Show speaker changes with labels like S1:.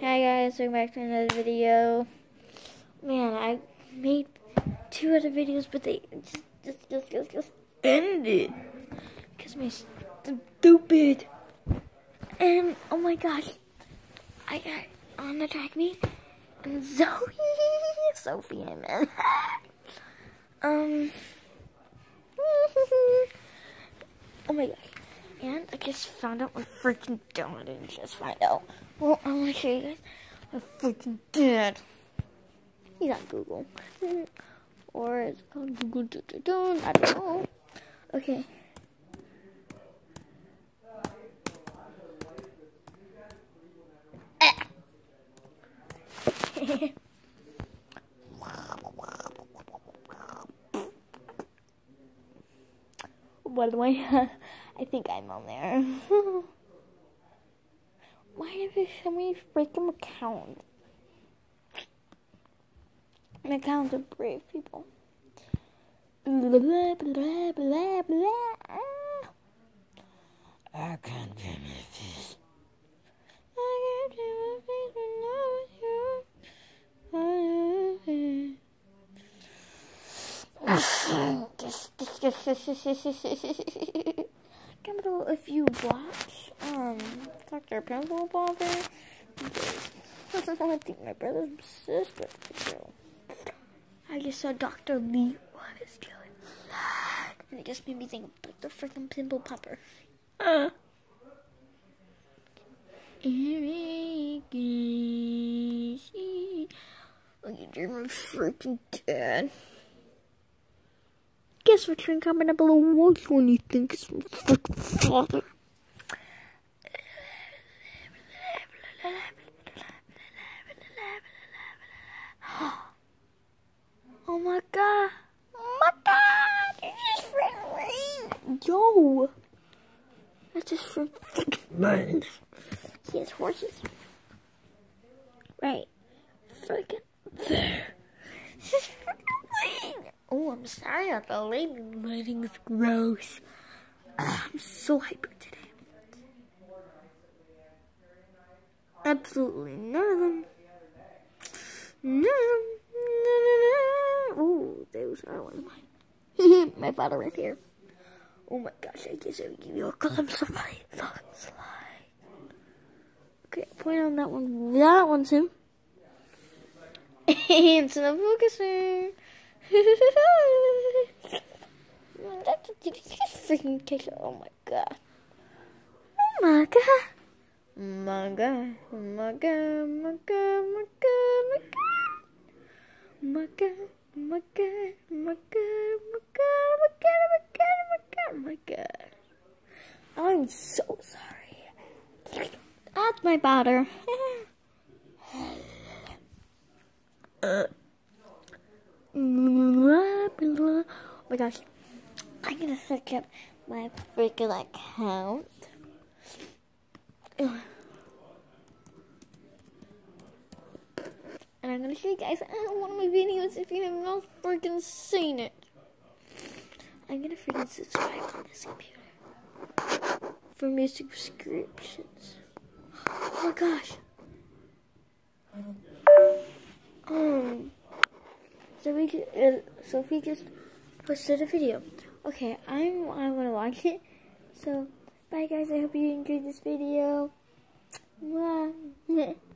S1: Hi guys, welcome back to another video. Man, I made two other videos, but they just, just, just, just, just ended. Because my stupid. And, oh my gosh, I got on the track meet, and Zoe, Sophie, I meant. um, oh my gosh. And I just found out my freaking dad. I didn't just find out. Well, I want to show you guys my freaking dad. He's on Google. Or is it called Google? I don't know. Okay. By the way, I think I'm on there. Why did there so many freaking accounts? My account's of brave people. Blah, blah, blah, blah, blah. I can't do this. I can't do this Capital, if you watch um Dr. Pimple Popper, I think my brother's sister. I just saw Dr. Lee was doing and it just made me think of Dr. freaking Pimple Popper. Uh. Look at your freaking dad. Guess what you can comment below which one you think is father. Oh my god. Oh my god. It's just freaking Yo. That's just freaking mine. He has horses. Right. Freaking there. This is freaking rain. Oh, About the lighting. Is gross. I'm so hyper today. Absolutely none of them. None of them. Oh, those are one of mine. my father right here. Oh my gosh, I guess I will give you a glimpse of my thoughts like. Okay, point on that one. That one's him. it's not focusing. That's just freaking kick Oh my god. Oh my god. My god. My god. My god. My god. My god. My god, my god, my god, my god, my god, my god, my god, my god. I'm so sorry. That's my butter. uh. Oh my gosh. I'm gonna search up my freaking account. And I'm gonna show you guys uh, one of my videos if you have not freaking seen it. I'm gonna freaking subscribe on this computer for my subscriptions. Oh my gosh. Um, so we uh, so we just posted a video. Okay, I'm I'm gonna watch it. So bye guys. I hope you enjoyed this video. Mwah.